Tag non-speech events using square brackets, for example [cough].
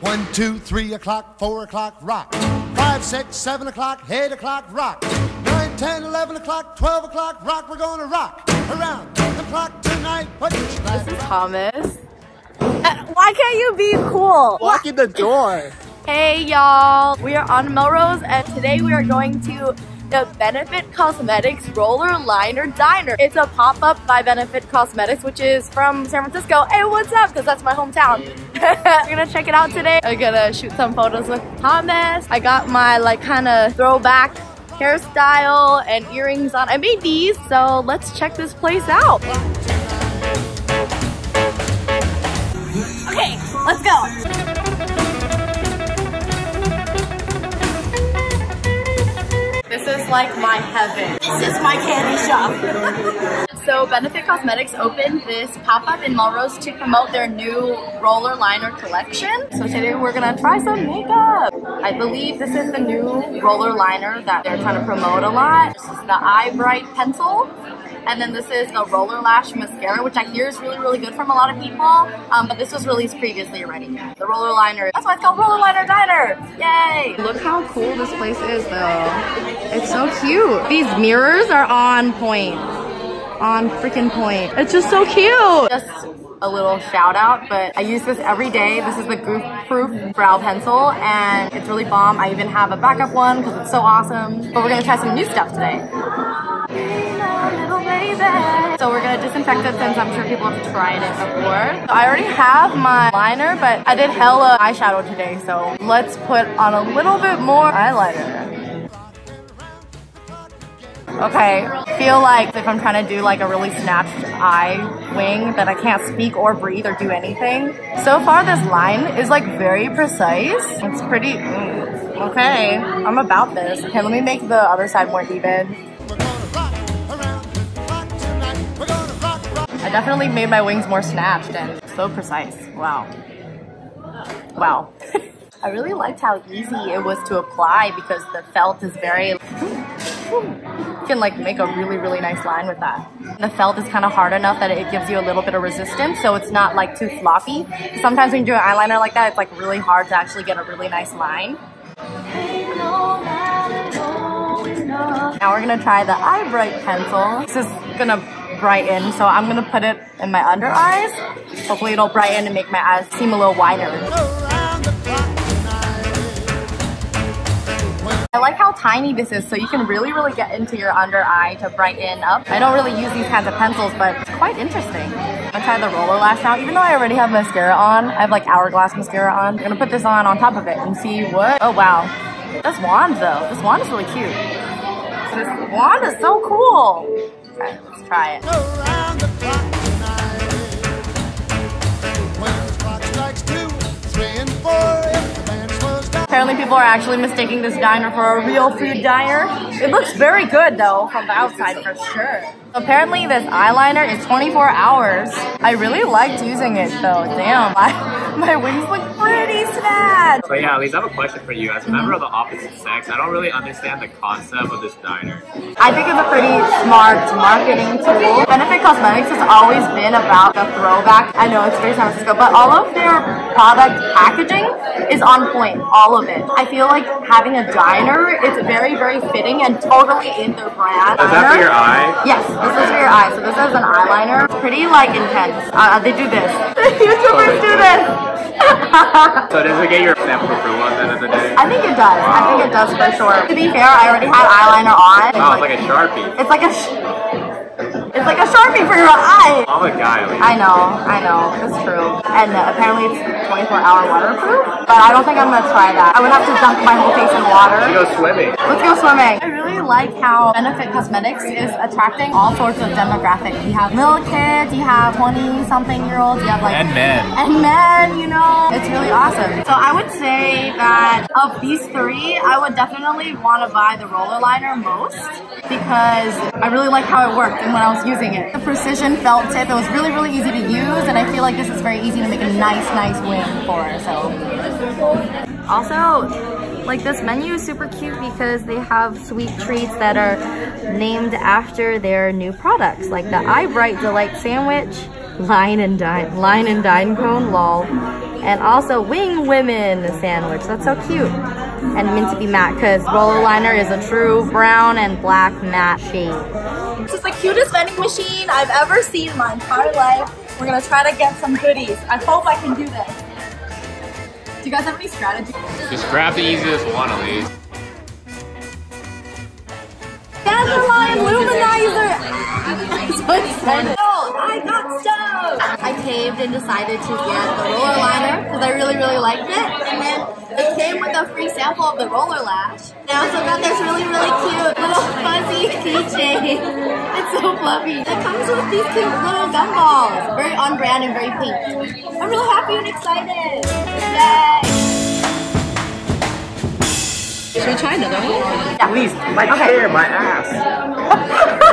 One, two, three o'clock, four o'clock, rock. Five, six, seven o'clock, eight o'clock, rock. Nine, ten, eleven o'clock, twelve o'clock, rock. We're gonna rock around the clock tonight. Put your This is Thomas. Uh, why can't you be cool? Walk in the door. Hey y'all, we are on Melrose and today we are going to the Benefit Cosmetics Roller Liner Diner. It's a pop-up by Benefit Cosmetics, which is from San Francisco. Hey, what's up? Because that's my hometown. [laughs] We're gonna check it out today. I'm gonna shoot some photos with Thomas. I got my like kind of throwback hairstyle and earrings on. I made these, so let's check this place out. Okay, let's go. Like my heaven. This is my candy shop. [laughs] so Benefit Cosmetics opened this pop-up in Melrose to promote their new roller liner collection. So today we're gonna try some makeup. I believe this is the new roller liner that they're trying to promote a lot. This is the Eye Bright pencil. And then this is the Roller Lash Mascara, which I hear is really, really good from a lot of people. Um, but this was released previously already. The Roller Liner. That's why it's called Roller Liner Diner. Yay! Look how cool this place is, though. It's so cute. These mirrors are on point. On freaking point. It's just so cute. Just a little shout out, but I use this every day. This is the Goof Proof Brow Pencil, and it's really bomb. I even have a backup one because it's so awesome. But we're gonna try some new stuff today. So we're gonna disinfect it since I'm sure people have tried it before. So I already have my liner, but I did hella eyeshadow today, so let's put on a little bit more eyeliner. Okay, feel like if I'm trying to do like a really snatched eye wing that I can't speak or breathe or do anything. So far this line is like very precise. It's pretty, mm, okay, I'm about this. Okay, let me make the other side more even. Definitely made my wings more snatched and so precise. Wow. Wow. [laughs] I really liked how easy it was to apply because the felt is very you can like make a really really nice line with that. The felt is kind of hard enough that it gives you a little bit of resistance so it's not like too floppy. Sometimes when you do an eyeliner like that it's like really hard to actually get a really nice line. Now we're gonna try the Eye Bright pencil. This is gonna brighten, so I'm gonna put it in my under eyes. Hopefully it'll brighten and make my eyes seem a little wider. I like how tiny this is, so you can really, really get into your under eye to brighten up. I don't really use these kinds of pencils, but it's quite interesting. I'm gonna try the roller lash now. Even though I already have mascara on, I have like hourglass mascara on. I'm gonna put this on on top of it and see what, oh wow. This wand though, this wand is really cute. This wand is so cool. Okay, let's try it. Around the clock tonight. When the clock strikes two, three, and four, if the band slows down. Apparently people are actually mistaking this diner for a real food diner. It looks very good though from the outside for sure. Apparently this eyeliner is 24 hours. I really liked using it though. Damn, [laughs] my, my wings look pretty snatched. But yeah, Elise, I have a question for you. As a member of the opposite sex, I don't really understand the concept of this diner. I think it's a pretty smart marketing tool. Benefit Cosmetics has always been about the throwback. I know it's very San Francisco, but all of their product packaging is on point. All of it. I feel like having a diner is very, very fitting and totally in their brand. Is that for your eye? Yes, this is for your eye. So this is an eyeliner. It's pretty like intense. Uh, they do this. [laughs] YouTubers do this. [laughs] So does it get your approval at the end of the day? I think it does. I think it does for sure. To be fair, I already had eyeliner on. Oh, it's like a Sharpie. It's like a sh- It's like a Sharpie for your eye. I'm a guy, Elise. I know, I know, it's true. And apparently it's 24 hour waterproof, but I don't think I'm gonna try that. I would have to dunk my whole face in water. You go swimming. Let's go swimming. I really like how Benefit Cosmetics is attracting all sorts of demographics. You have little kids, you have 20 something year olds, you have like And men. and men, you know, it's really awesome. So I would say that of these three, I would definitely want to buy the roller liner most because I really like how it worked and when I was using it. The precision felt tip, it was really, really easy to use and I feel like this is very easy to make a nice, nice wing for, so. Also, like this menu is super cute because they have sweet treats that are named after their new products, like the Eye Bright Delight Sandwich, Line and Dine, Line and Dine Cone, lol. And also Wing Women sandwich. That's so cute. And meant to be matte because roller liner is a true brown and black matte shade. This is the cutest vending machine I've ever seen in my entire life. We're gonna try to get some goodies. I hope I can do this. Do you guys have any strategy? Just grab the easiest one at least. Dandelion Luminizer! [laughs] So excited. Oh, I got stuff! I caved and decided to get the roller liner because I really, really liked it. And then it came with a free sample of the roller lash. And I also got this really, really cute little [laughs] fuzzy keychain. [laughs] It's so fluffy. It comes with these cute little gumballs. Very on brand and very pink. I'm really happy and excited. Yay! Should we try another one? Please, my hair, my ass. [laughs]